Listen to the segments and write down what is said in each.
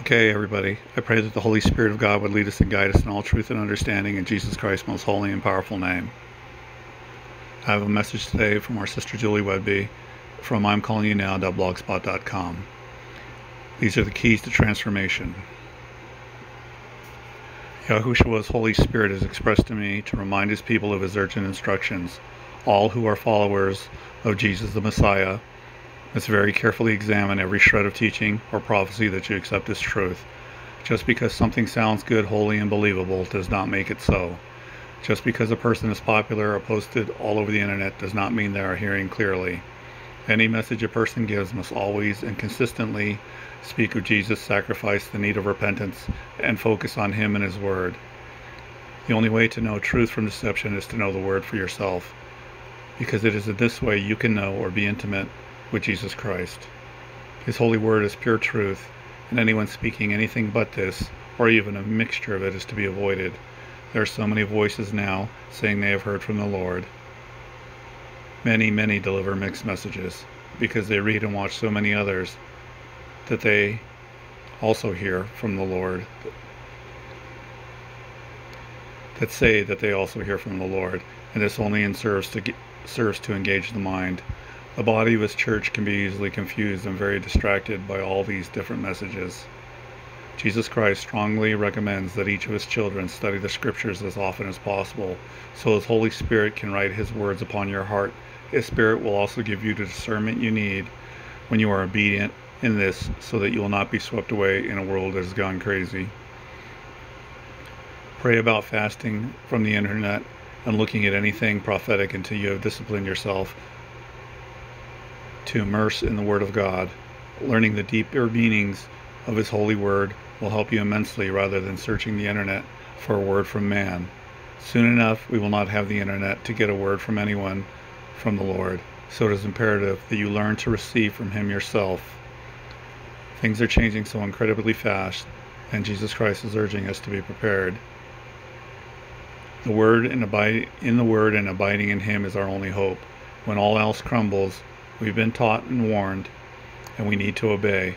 Okay, everybody. I pray that the Holy Spirit of God would lead us and guide us in all truth and understanding in Jesus Christ's most holy and powerful name. I have a message today from our sister Julie Whedbee from I'm calling you now.blogspot.com. These are the keys to transformation. Yahushua's Holy Spirit has expressed to me to remind his people of his urgent instructions. All who are followers of Jesus the Messiah must very carefully examine every shred of teaching or prophecy that you accept as truth. Just because something sounds good, holy, and believable does not make it so. Just because a person is popular or posted all over the internet does not mean they are hearing clearly. Any message a person gives must always and consistently speak of Jesus' sacrifice, the need of repentance, and focus on Him and His Word. The only way to know truth from deception is to know the Word for yourself, because it is in this way you can know or be intimate with Jesus Christ. His holy Word is pure truth, and anyone speaking anything but this, or even a mixture of it, is to be avoided. There are so many voices now saying they have heard from the Lord. Many, many deliver mixed messages because they read and watch so many others that they also hear from the Lord that say that they also hear from the Lord, and this only serves to serves to engage the mind. The body of his church can be easily confused and very distracted by all these different messages. Jesus Christ strongly recommends that each of his children study the scriptures as often as possible so his Holy Spirit can write his words upon your heart. His Spirit will also give you the discernment you need when you are obedient in this so that you will not be swept away in a world that has gone crazy. Pray about fasting from the internet and looking at anything prophetic until you have disciplined yourself to immerse in the Word of God, learning the deeper meanings of His holy Word will help you immensely rather than searching the internet for a word from man. Soon enough, we will not have the internet to get a word from anyone from the Lord, so it is imperative that you learn to receive from Him yourself. Things are changing so incredibly fast, and Jesus Christ is urging us to be prepared. The word and abide in the word and abiding in him is our only hope. When all else crumbles, we've been taught and warned, and we need to obey.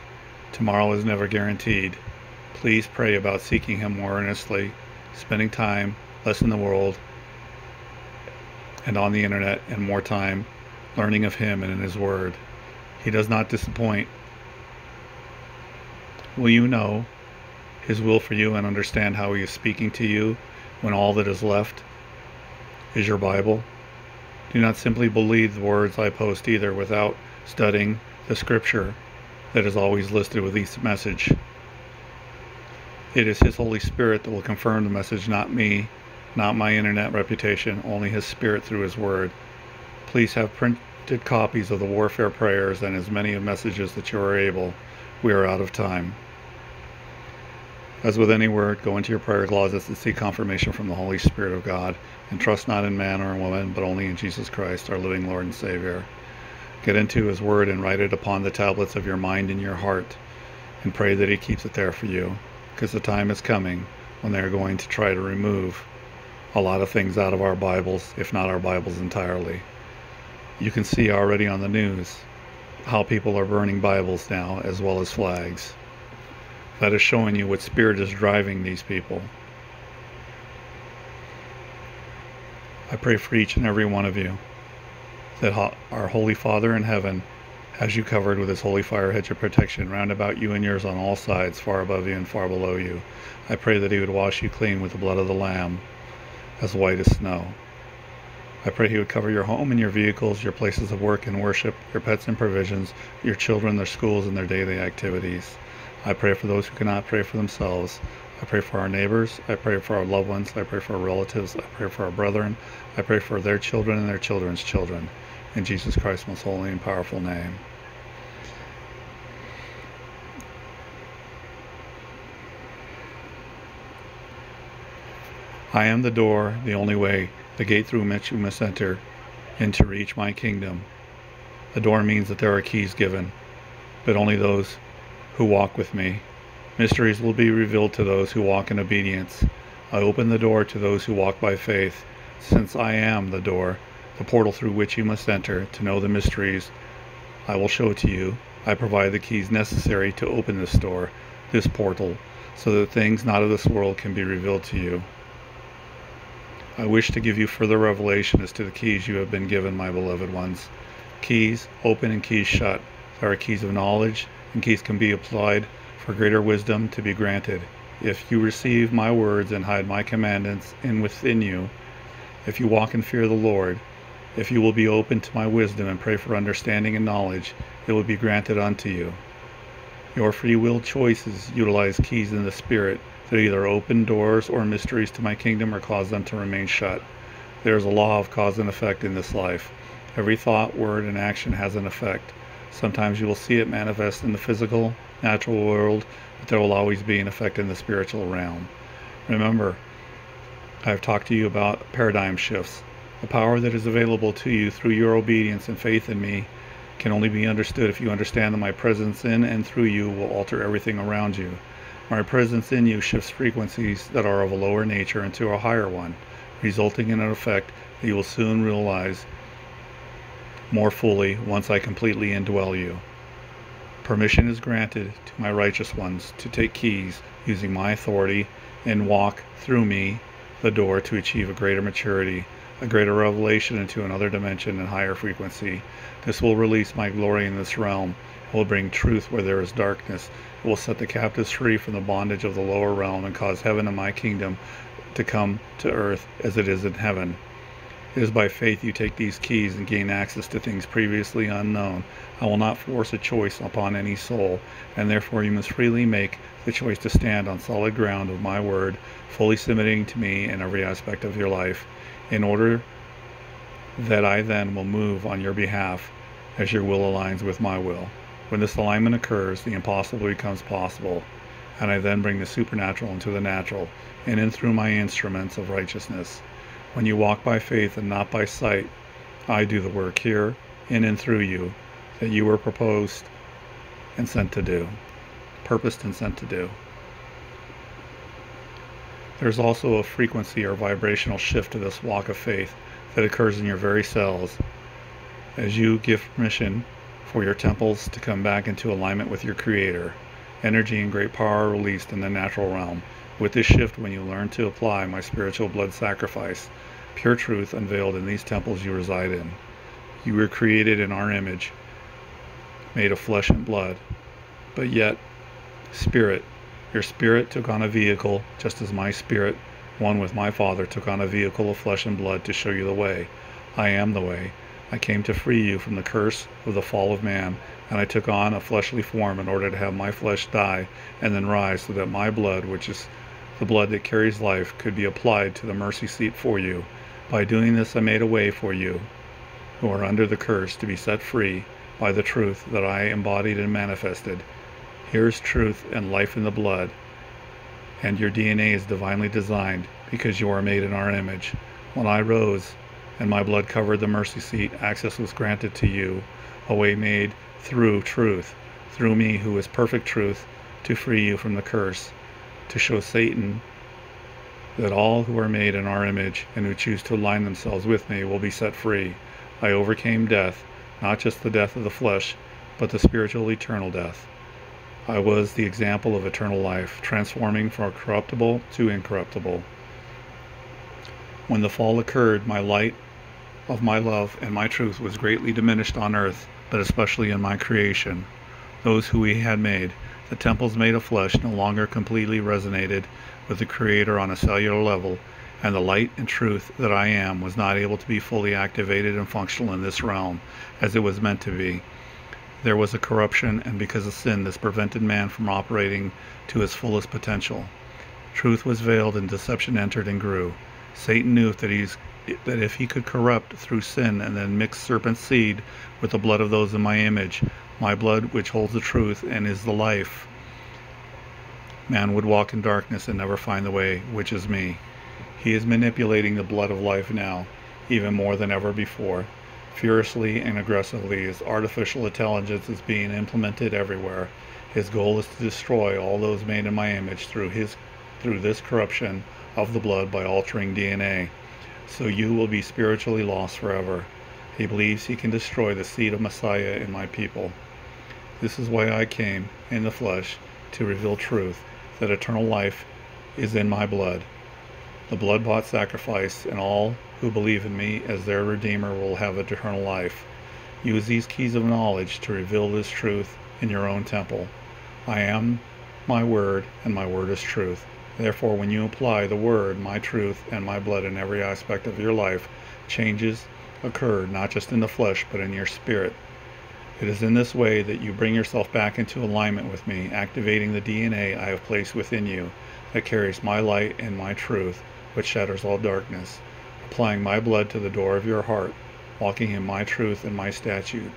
Tomorrow is never guaranteed. Please pray about seeking Him more earnestly, spending time less in the world and on the internet, and more time learning of Him and in His Word. He does not disappoint. Will you know His will for you and understand how He is speaking to you when all that is left is your Bible? Do not simply believe the words I post either without studying the scripture that is always listed with each message. It is His Holy Spirit that will confirm the message, not me, not my internet reputation, only His Spirit through His Word. Please have printed copies of the warfare prayers and as many messages that you are able. We are out of time. As with any word, go into your prayer closets and seek confirmation from the Holy Spirit of God, and trust not in man or woman, but only in Jesus Christ, our living Lord and Savior. Get into His Word and write it upon the tablets of your mind and your heart, and pray that He keeps it there for you because the time is coming when they're going to try to remove a lot of things out of our Bibles, if not our Bibles entirely. You can see already on the news how people are burning Bibles now as well as flags. That is showing you what spirit is driving these people. I pray for each and every one of you that our Holy Father in heaven has you covered with his holy fire hedge of protection round about you and yours on all sides, far above you and far below you. I pray that he would wash you clean with the blood of the Lamb, as white as snow. I pray he would cover your home and your vehicles, your places of work and worship, your pets and provisions, your children, their schools, and their daily activities. I pray for those who cannot pray for themselves. I pray for our neighbors. I pray for our loved ones. I pray for our relatives. I pray for our brethren. I pray for their children and their children's children. In Jesus Christ's most holy and powerful name. I am the door, the only way, the gate through which you must enter and to reach my kingdom. The door means that there are keys given, but only those who walk with me. Mysteries will be revealed to those who walk in obedience. I open the door to those who walk by faith, since I am the door the portal through which you must enter to know the mysteries I will show to you. I provide the keys necessary to open this door. this portal, so that things not of this world can be revealed to you. I wish to give you further revelation as to the keys you have been given, my beloved ones. Keys open and keys shut. There are keys of knowledge, keys can be applied for greater wisdom to be granted. If you receive my words and hide my commandments in within you, if you walk in fear of the Lord, if you will be open to my wisdom and pray for understanding and knowledge, it will be granted unto you. Your free will choices utilize keys in the Spirit that either open doors or mysteries to my kingdom or cause them to remain shut. There is a law of cause and effect in this life. Every thought, word, and action has an effect. Sometimes you will see it manifest in the physical, natural world, but there will always be an effect in the spiritual realm. Remember, I have talked to you about paradigm shifts. The power that is available to you through your obedience and faith in me can only be understood if you understand that my presence in and through you will alter everything around you. My presence in you shifts frequencies that are of a lower nature into a higher one, resulting in an effect that you will soon realize more fully once I completely indwell you. Permission is granted to my righteous ones to take keys using my authority and walk through me the door to achieve a greater maturity a greater revelation into another dimension and higher frequency. This will release my glory in this realm. It will bring truth where there is darkness. It will set the captives free from the bondage of the lower realm and cause heaven and my kingdom to come to earth as it is in heaven. It is by faith you take these keys and gain access to things previously unknown. I will not force a choice upon any soul, and therefore you must freely make the choice to stand on solid ground of my word, fully submitting to me in every aspect of your life in order that I then will move on your behalf as your will aligns with my will. When this alignment occurs, the impossible becomes possible, and I then bring the supernatural into the natural, and in through my instruments of righteousness. When you walk by faith and not by sight, I do the work here, in and through you, that you were proposed and sent to do, purposed and sent to do. There's also a frequency or vibrational shift to this walk of faith that occurs in your very cells as you give permission for your temples to come back into alignment with your Creator. Energy and great power are released in the natural realm. With this shift, when you learn to apply my spiritual blood sacrifice, pure truth unveiled in these temples you reside in. You were created in our image, made of flesh and blood, but yet spirit your spirit took on a vehicle, just as my spirit, one with my Father, took on a vehicle of flesh and blood to show you the way. I am the way. I came to free you from the curse of the fall of man, and I took on a fleshly form in order to have my flesh die and then rise so that my blood, which is the blood that carries life, could be applied to the mercy seat for you. By doing this, I made a way for you, who are under the curse, to be set free by the truth that I embodied and manifested. Here's truth and life in the blood. And your DNA is divinely designed because you are made in our image. When I rose and my blood covered the mercy seat, access was granted to you, a way made through truth, through me who is perfect truth, to free you from the curse, to show Satan that all who are made in our image and who choose to align themselves with me will be set free. I overcame death, not just the death of the flesh, but the spiritual eternal death. I was the example of eternal life, transforming from corruptible to incorruptible. When the fall occurred, my light of my love and my truth was greatly diminished on earth, but especially in my creation. Those who we had made, the temples made of flesh, no longer completely resonated with the Creator on a cellular level, and the light and truth that I am was not able to be fully activated and functional in this realm as it was meant to be. There was a corruption, and because of sin, this prevented man from operating to his fullest potential. Truth was veiled, and deception entered and grew. Satan knew that he's that if he could corrupt through sin and then mix serpent seed with the blood of those in my image, my blood which holds the truth and is the life, man would walk in darkness and never find the way, which is me. He is manipulating the blood of life now, even more than ever before furiously and aggressively as artificial intelligence is being implemented everywhere. His goal is to destroy all those made in my image through his through this corruption of the blood by altering DNA. So you will be spiritually lost forever. He believes he can destroy the seed of Messiah in my people. This is why I came in the flesh to reveal truth, that eternal life is in my blood. The blood bought sacrifice, and all who believe in me as their Redeemer will have eternal life. Use these keys of knowledge to reveal this truth in your own temple. I am my word, and my word is truth. Therefore, when you apply the word, my truth, and my blood in every aspect of your life, changes occur not just in the flesh, but in your spirit. It is in this way that you bring yourself back into alignment with me, activating the DNA I have placed within you that carries my light and my truth, which shatters all darkness, applying my blood to the door of your heart, walking in my truth and my statute,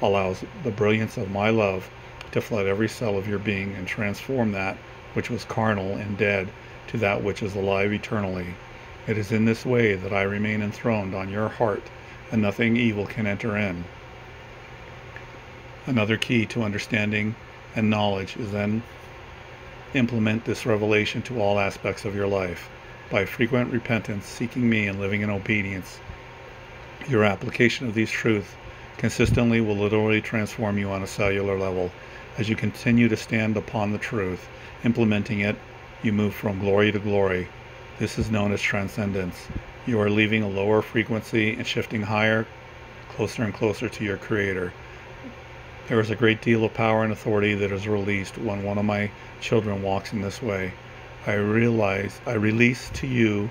allows the brilliance of my love to flood every cell of your being and transform that which was carnal and dead to that which is alive eternally. It is in this way that I remain enthroned on your heart, and nothing evil can enter in. Another key to understanding and knowledge is then implement this revelation to all aspects of your life. By frequent repentance, seeking me, and living in obedience, your application of these truths consistently will literally transform you on a cellular level. As you continue to stand upon the truth, implementing it, you move from glory to glory. This is known as transcendence. You are leaving a lower frequency and shifting higher, closer and closer to your Creator. There is a great deal of power and authority that is released when one of my children walks in this way. I realize, I release to you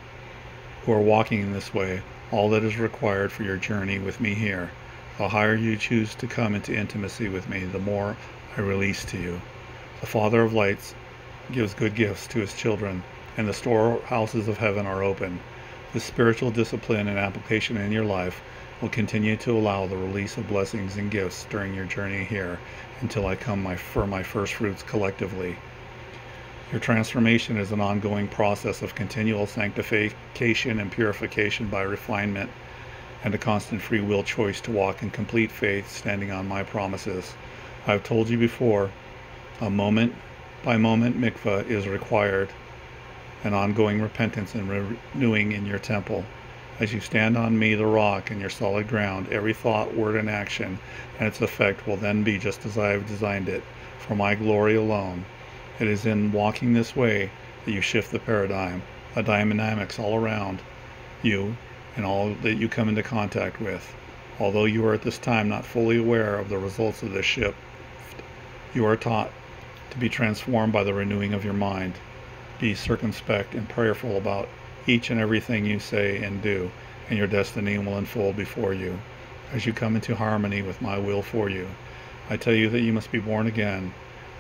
who are walking in this way all that is required for your journey with me here. The higher you choose to come into intimacy with me, the more I release to you. The Father of lights gives good gifts to his children, and the storehouses of heaven are open. The spiritual discipline and application in your life will continue to allow the release of blessings and gifts during your journey here until I come my, for my first fruits collectively. Your transformation is an ongoing process of continual sanctification and purification by refinement and a constant free will choice to walk in complete faith, standing on my promises. I've told you before, a moment by moment mikvah is required, an ongoing repentance and renewing in your temple. As you stand on me, the rock, and your solid ground, every thought, word, and action and its effect will then be just as I have designed it, for my glory alone. It is in walking this way that you shift the paradigm, the dynamics all around you and all that you come into contact with. Although you are at this time not fully aware of the results of this shift, you are taught to be transformed by the renewing of your mind. Be circumspect and prayerful about each and everything you say and do, and your destiny will unfold before you as you come into harmony with my will for you. I tell you that you must be born again,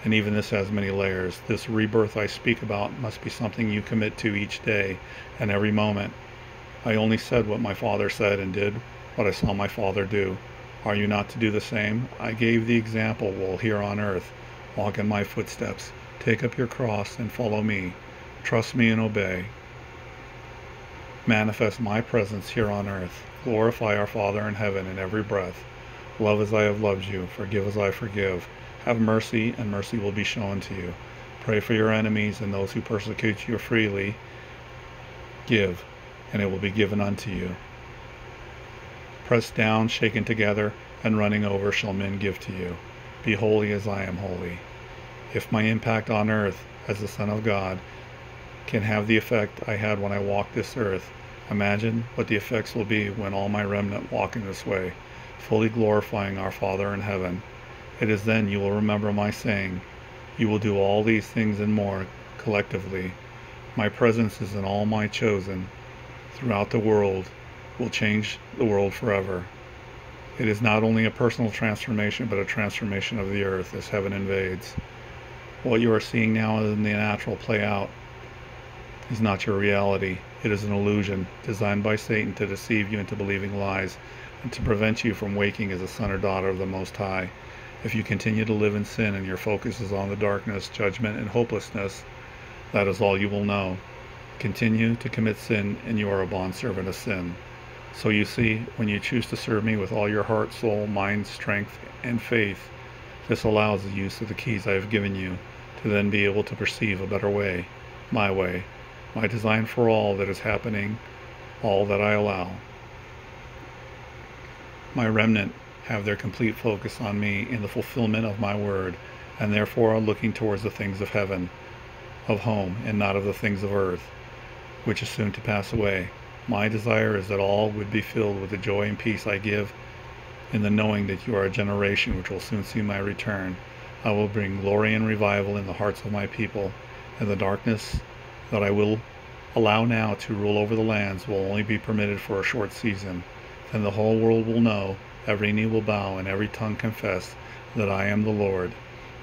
and even this has many layers. This rebirth I speak about must be something you commit to each day and every moment. I only said what my father said and did what I saw my father do. Are you not to do the same? I gave the example while here on earth. Walk in my footsteps. Take up your cross and follow me. Trust me and obey manifest my presence here on earth. Glorify our Father in heaven in every breath. Love as I have loved you. Forgive as I forgive. Have mercy, and mercy will be shown to you. Pray for your enemies and those who persecute you freely. Give, and it will be given unto you. Pressed down, shaken together, and running over shall men give to you. Be holy as I am holy. If my impact on earth as the Son of God can have the effect I had when I walked this earth, Imagine what the effects will be when all my remnant walk in this way, fully glorifying our Father in heaven. It is then you will remember my saying, You will do all these things and more collectively. My presence is in all my chosen throughout the world will change the world forever. It is not only a personal transformation, but a transformation of the earth as heaven invades. What you are seeing now in the natural play out is not your reality. It is an illusion designed by Satan to deceive you into believing lies and to prevent you from waking as a son or daughter of the Most High. If you continue to live in sin and your focus is on the darkness, judgment, and hopelessness, that is all you will know. Continue to commit sin and you are a bondservant of sin. So you see, when you choose to serve me with all your heart, soul, mind, strength, and faith, this allows the use of the keys I have given you to then be able to perceive a better way, my way, my design for all that is happening, all that I allow. My remnant have their complete focus on me in the fulfillment of my word, and therefore are looking towards the things of heaven, of home, and not of the things of earth, which is soon to pass away. My desire is that all would be filled with the joy and peace I give in the knowing that you are a generation which will soon see my return. I will bring glory and revival in the hearts of my people, and the darkness that I will allow now to rule over the lands will only be permitted for a short season. Then the whole world will know, every knee will bow, and every tongue confess that I am the Lord.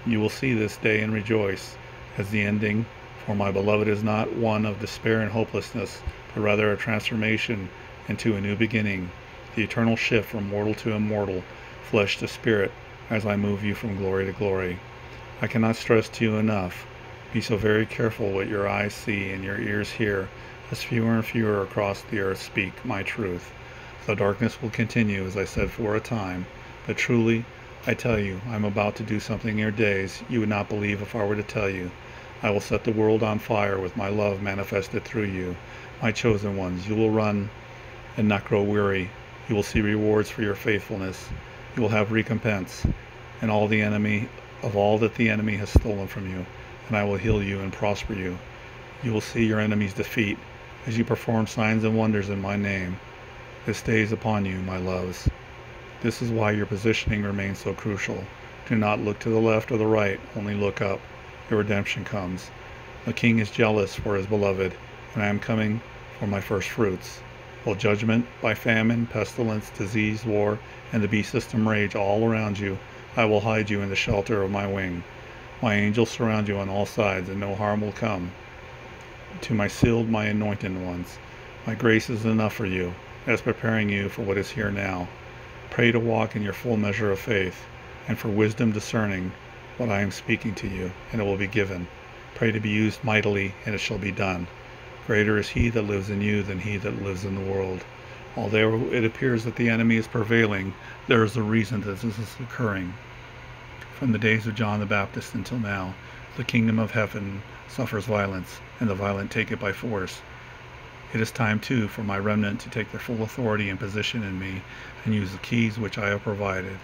You will see this day and rejoice, as the ending, for my beloved is not one of despair and hopelessness, but rather a transformation into a new beginning, the eternal shift from mortal to immortal, flesh to spirit, as I move you from glory to glory. I cannot stress to you enough. Be so very careful what your eyes see and your ears hear, as fewer and fewer across the earth speak my truth. The darkness will continue, as I said, for a time, but truly, I tell you, I am about to do something in your days you would not believe if I were to tell you. I will set the world on fire with my love manifested through you, my chosen ones. You will run and not grow weary. You will see rewards for your faithfulness. You will have recompense, and all the enemy of all that the enemy has stolen from you, and I will heal you and prosper you. You will see your enemies defeat as you perform signs and wonders in my name. This stays upon you, my loves. This is why your positioning remains so crucial. Do not look to the left or the right, only look up. Your redemption comes. The king is jealous for his beloved, and I am coming for my first fruits. While judgment by famine, pestilence, disease, war, and the beast system rage all around you, I will hide you in the shelter of my wing. My angels surround you on all sides, and no harm will come. To my sealed, my anointed ones, my grace is enough for you as preparing you for what is here now. Pray to walk in your full measure of faith, and for wisdom discerning what I am speaking to you, and it will be given. Pray to be used mightily, and it shall be done. Greater is he that lives in you than he that lives in the world. Although it appears that the enemy is prevailing, there is a reason that this is occurring. From the days of John the Baptist until now, the kingdom of heaven suffers violence, and the violent take it by force. It is time, too, for my remnant to take their full authority and position in me and use the keys which I have provided.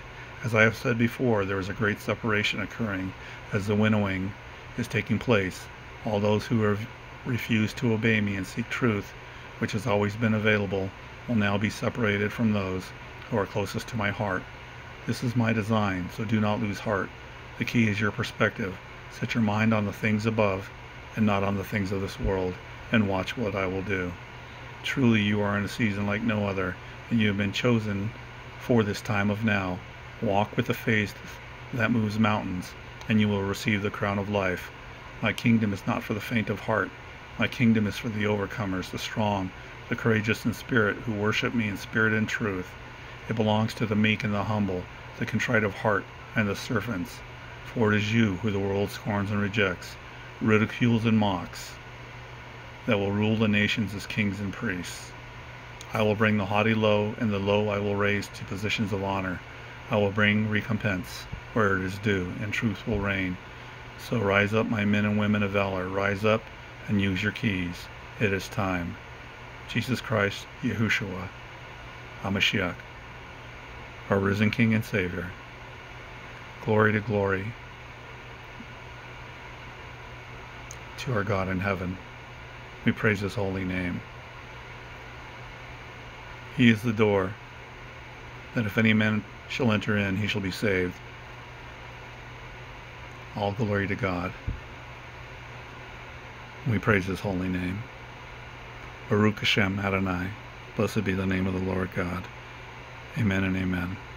As I have said before, there is a great separation occurring as the winnowing is taking place. All those who have refused to obey me and seek truth, which has always been available, will now be separated from those who are closest to my heart. This is my design, so do not lose heart. The key is your perspective. Set your mind on the things above and not on the things of this world and watch what I will do. Truly, you are in a season like no other, and you have been chosen for this time of now. Walk with a faith that moves mountains, and you will receive the crown of life. My kingdom is not for the faint of heart. My kingdom is for the overcomers, the strong, the courageous in spirit, who worship me in spirit and truth. It belongs to the meek and the humble, the contrite of heart, and the servants. For it is you who the world scorns and rejects, ridicules and mocks that will rule the nations as kings and priests. I will bring the haughty low, and the low I will raise to positions of honor. I will bring recompense where it is due, and truth will reign. So rise up, my men and women of valor, rise up and use your keys. It is time. Jesus Christ, Yahushua, HaMashiach, our risen King and Savior. Glory to glory to our God in heaven. We praise his holy name. He is the door, that if any man shall enter in, he shall be saved. All glory to God. We praise his holy name. Baruch Hashem Adonai. Blessed be the name of the Lord God. Amen and amen.